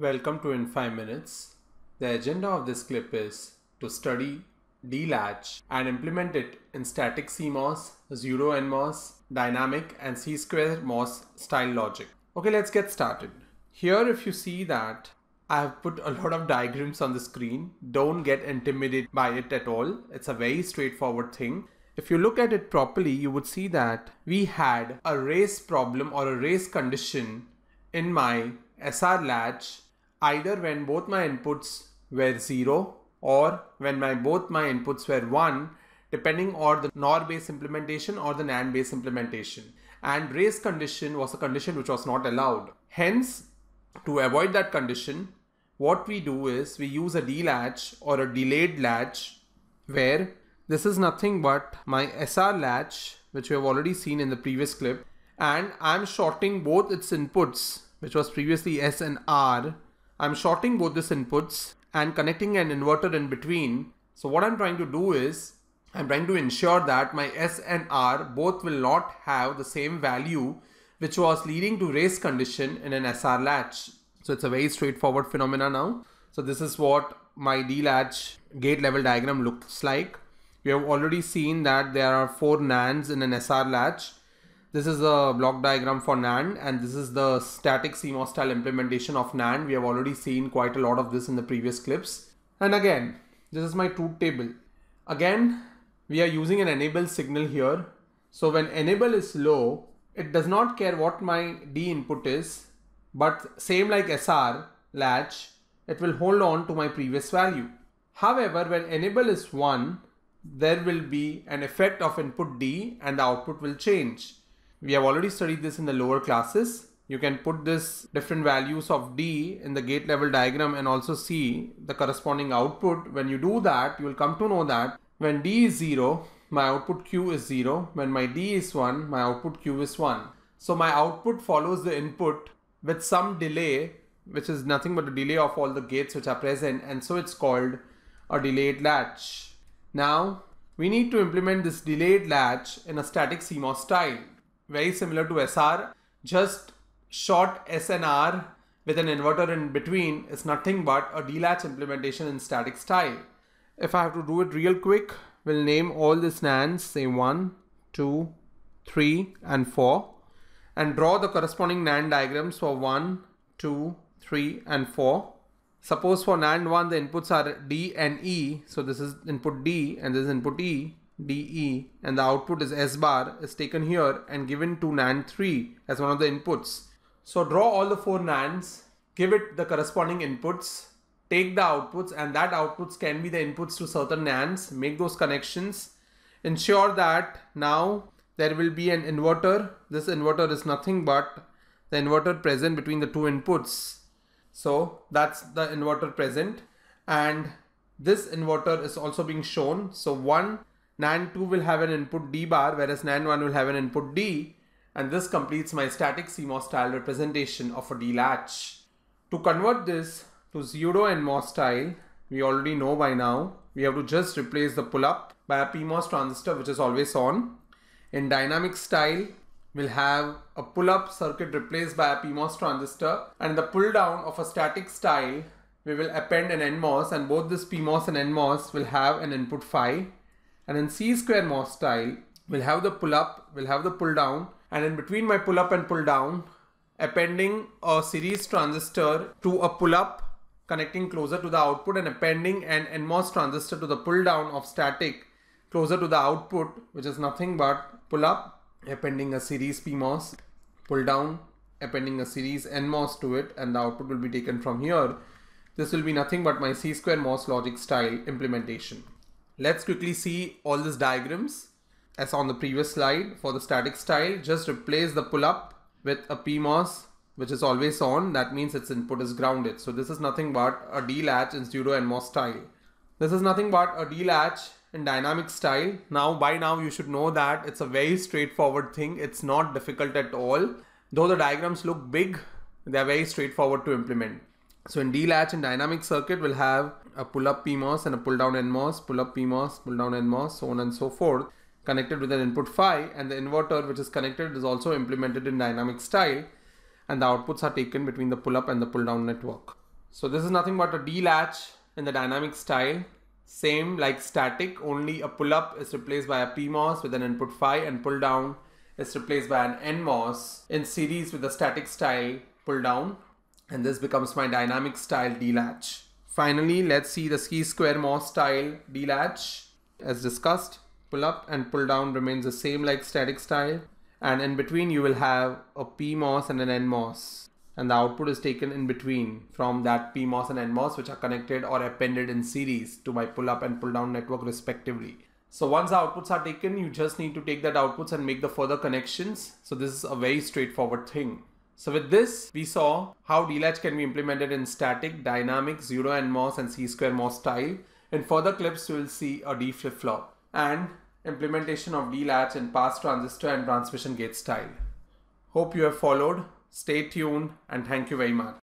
Welcome to In 5 Minutes. The agenda of this clip is to study D-latch and implement it in static CMOS, pseudo NMOS, dynamic and C-square MOS style logic. Okay, let's get started. Here if you see that I have put a lot of diagrams on the screen, don't get intimidated by it at all. It's a very straightforward thing. If you look at it properly, you would see that we had a race problem or a race condition in my SR latch either when both my inputs were 0 or when my both my inputs were 1 depending on the NOR based implementation or the NAND based implementation and race condition was a condition which was not allowed. Hence to avoid that condition what we do is we use a D latch or a delayed latch where this is nothing but my SR latch which we have already seen in the previous clip and I'm shorting both its inputs which was previously S and R I'm shorting both these inputs and connecting an inverter in between. So what I'm trying to do is I'm trying to ensure that my S and R both will not have the same value which was leading to race condition in an SR latch. So it's a very straightforward phenomena now. So this is what my D latch gate level diagram looks like. We have already seen that there are four NANDs in an SR latch this is a block diagram for NAND and this is the static CMOS style implementation of NAND. We have already seen quite a lot of this in the previous clips. And again, this is my truth table. Again, we are using an enable signal here. So when enable is low, it does not care what my D input is, but same like SR latch, it will hold on to my previous value. However, when enable is 1, there will be an effect of input D and the output will change. We have already studied this in the lower classes. You can put this different values of D in the gate level diagram and also see the corresponding output. When you do that, you will come to know that when D is 0, my output Q is 0. When my D is 1, my output Q is 1. So my output follows the input with some delay, which is nothing but a delay of all the gates which are present. And so it's called a delayed latch. Now we need to implement this delayed latch in a static CMOS style very similar to SR. Just short SNR with an inverter in between is nothing but a D-latch implementation in static style. If I have to do it real quick, we'll name all these NANDs, say 1, 2, 3 and 4 and draw the corresponding NAND diagrams for 1, 2, 3 and 4. Suppose for NAND 1 the inputs are D and E, so this is input D and this is input E. DE and the output is S bar is taken here and given to NAND 3 as one of the inputs. So draw all the four NANDs, give it the corresponding inputs, take the outputs and that outputs can be the inputs to certain NANDs, make those connections, ensure that now there will be an inverter. This inverter is nothing but the inverter present between the two inputs. So that's the inverter present and this inverter is also being shown. So one NAND 2 will have an input D bar whereas NAND 1 will have an input D and this completes my static CMOS style representation of a D latch. To convert this to pseudo NMOS style, we already know by now, we have to just replace the pull up by a PMOS transistor which is always on. In dynamic style, we'll have a pull up circuit replaced by a PMOS transistor and the pull down of a static style, we will append an NMOS and both this PMOS and NMOS will have an input phi and in C square MOS style, we'll have the pull up, we'll have the pull down, and in between my pull up and pull down, appending a series transistor to a pull up connecting closer to the output and appending an NMOS transistor to the pull down of static closer to the output, which is nothing but pull up, appending a series PMOS, pull down, appending a series NMOS to it, and the output will be taken from here. This will be nothing but my C square MOS logic style implementation. Let's quickly see all these diagrams as on the previous slide for the static style. Just replace the pull up with a PMOS which is always on. That means its input is grounded. So this is nothing but a D latch in pseudo NMOS style. This is nothing but a D latch in dynamic style. Now by now you should know that it's a very straightforward thing. It's not difficult at all. Though the diagrams look big, they're very straightforward to implement. So in D-latch and dynamic circuit, we'll have a pull-up PMOS and a pull-down NMOS, pull-up PMOS, pull-down NMOS, so on and so forth, connected with an input phi, and the inverter which is connected is also implemented in dynamic style, and the outputs are taken between the pull-up and the pull-down network. So this is nothing but a D latch in the dynamic style. Same like static, only a pull up is replaced by a PMOS with an input phi and pull down is replaced by an NMOS in series with the static style pull down. And this becomes my dynamic style D latch. Finally, let's see the C square MOS style D latch. As discussed, pull up and pull down remains the same like static style. And in between you will have a PMOS and an NMOS and the output is taken in between from that PMOS and NMOS which are connected or appended in series to my pull up and pull down network respectively. So once the outputs are taken, you just need to take that outputs and make the further connections. So this is a very straightforward thing. So with this, we saw how DLatch can be implemented in static, dynamic, pseudo and NMOS and C square MOS style. In further clips, we will see a D flip-flop and implementation of DLatch in pass transistor and transmission gate style. Hope you have followed. Stay tuned and thank you very much.